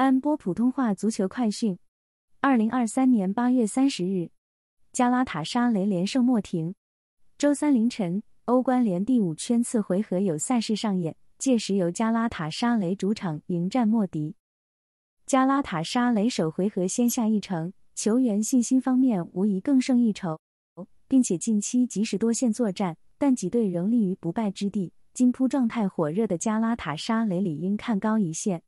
安波普通话足球快讯：二零二三年八月三十日，加拉塔沙雷连胜莫廷。周三凌晨，欧冠联第五圈次回合有赛事上演，届时由加拉塔沙雷主场迎战莫迪。加拉塔沙雷首回合先下一城，球员信心方面无疑更胜一筹，并且近期即使多线作战，但几队仍立于不败之地。金扑状态火热的加拉塔沙雷理应看高一线。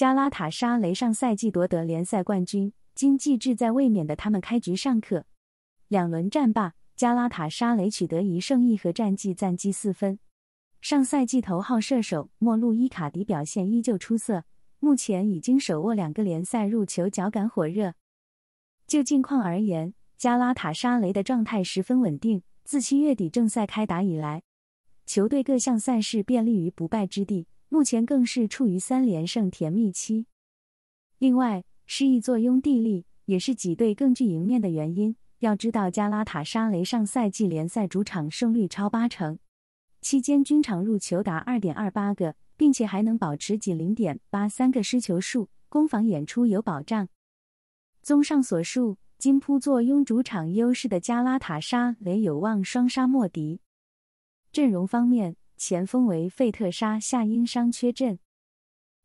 加拉塔沙雷上赛季夺得联赛冠军，经济志在卫冕的他们开局尚可，两轮战罢，加拉塔沙雷取得一胜一和战绩暂积四分。上赛季头号射手莫路伊卡迪表现依旧出色，目前已经手握两个联赛入球，脚感火热。就近况而言，加拉塔沙雷的状态十分稳定，自七月底正赛开打以来。球队各项赛事便立于不败之地，目前更是处于三连胜甜蜜期。另外，失意坐拥地利也是几队更具赢面的原因。要知道，加拉塔沙雷上赛季联赛主场胜率超八成，期间均场入球达二点二八个，并且还能保持仅零点八三个失球数，攻防演出有保障。综上所述，金扑坐拥主场优势的加拉塔沙雷有望双杀莫迪。阵容方面，前锋为费特沙夏因伤缺阵。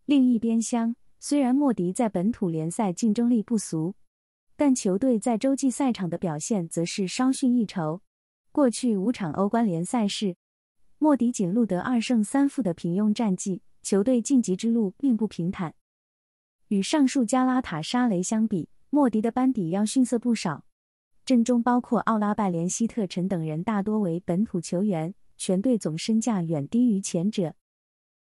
另一边厢，虽然莫迪在本土联赛竞争力不俗，但球队在洲际赛场的表现则是稍逊一筹。过去五场欧冠联赛事，莫迪仅录得二胜三负的平庸战绩，球队晋级之路并不平坦。与上述加拉塔沙雷相比，莫迪的班底要逊色不少。阵中包括奥拉拜连、希特陈等人，大多为本土球员。全队总身价远低于前者。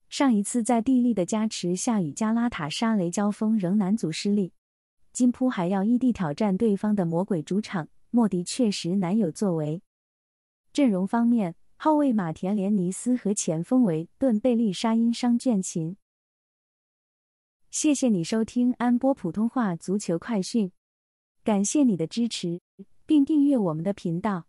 上一次在地利的加持下与加拉塔沙雷交锋，仍难阻失利。金扑还要异地挑战对方的魔鬼主场，莫迪确实难有作为。阵容方面，后卫马田连尼斯和前锋维顿贝利沙因伤倦勤。谢谢你收听安波普通话足球快讯，感谢你的支持，并订阅我们的频道。